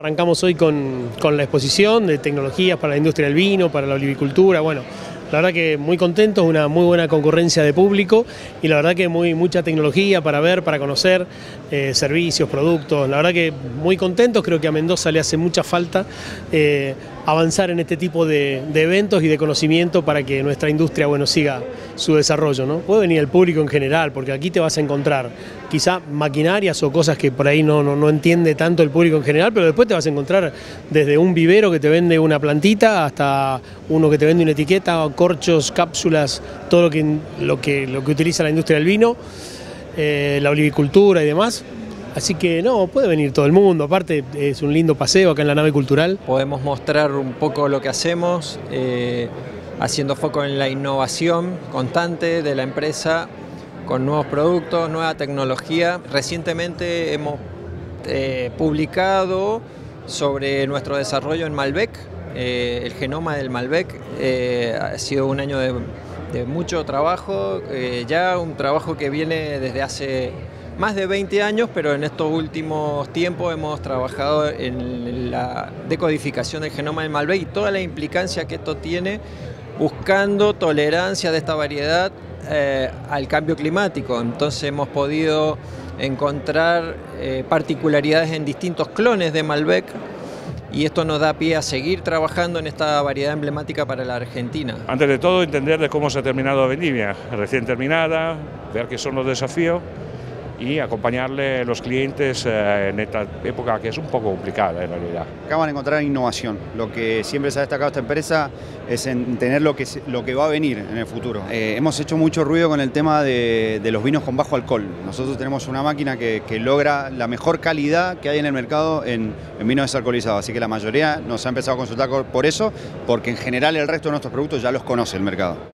Arrancamos hoy con, con, la exposición de tecnologías para la industria del vino, para la olivicultura, bueno, la verdad que muy contentos, una muy buena concurrencia de público y la verdad que muy, mucha tecnología para ver, para conocer, eh, servicios, productos, la verdad que muy contentos, creo que a Mendoza le hace mucha falta eh, avanzar en este tipo de, eventos y de conocimiento para que nuestra industria bueno, siga su desarrollo. ¿no? Puede venir el público en general, porque aquí te vas a encontrar quizá maquinarias o cosas que por ahí no, no, no entiende tanto el público en general, pero después te vas a encontrar desde un vivero que te vende una plantita hasta uno que te vende una etiqueta, corchos, cápsulas, todo lo que, lo que, lo que utiliza la industria del vino, eh, la olivicultura y demás. Así que no, puede venir todo el mundo, aparte es un lindo paseo acá en la nave cultural. Podemos mostrar un poco lo que hacemos, eh, haciendo foco en la innovación constante de la empresa, con nuevos productos, nueva tecnología. Recientemente hemos eh, publicado sobre nuestro desarrollo en Malbec, eh, el genoma del Malbec. Ha sido un año de mucho trabajo, ya un trabajo que viene desde hace más de 20 años, pero en estos últimos tiempos hemos trabajado en la decodificación del genoma del Malbec y toda la implicancia que esto tiene buscando tolerancia de esta variedad eh, al cambio climático. Entonces hemos podido encontrar eh, particularidades en distintos clones de Malbec y esto nos da pie a seguir trabajando en esta variedad emblemática para la Argentina. Antes de todo, entender de cómo se ha terminado Vendimia, recién terminada, ver qué son los desafíos y acompañarle a los clientes eh, en esta época que es un poco complicada en realidad. Acá van a encontrar innovación. Lo que siempre se ha destacado esta empresa es en tener lo que, lo que va a venir en el futuro. Eh, hemos hecho mucho ruido con el tema de, de, los vinos con bajo alcohol. Nosotros tenemos una máquina que, que logra la mejor calidad que hay en el mercado en, en, vinos desalcoholizados. Así que la mayoría nos ha empezado a consultar por eso, porque en general el resto de nuestros productos ya los conoce el mercado.